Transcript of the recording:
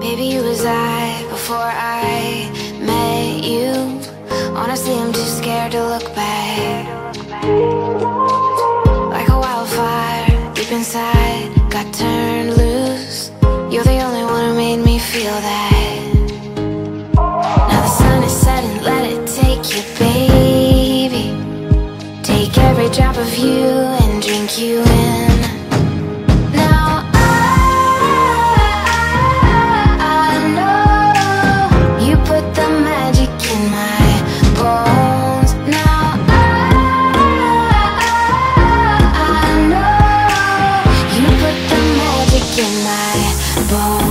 Baby, it was I before I met you. Honestly, I'm too scared to look back. Like a wildfire deep inside Got turned loose. You're the only one who made me feel that. Now the sun is setting, let it take you, baby. Take every drop of you and drink you in. Bye.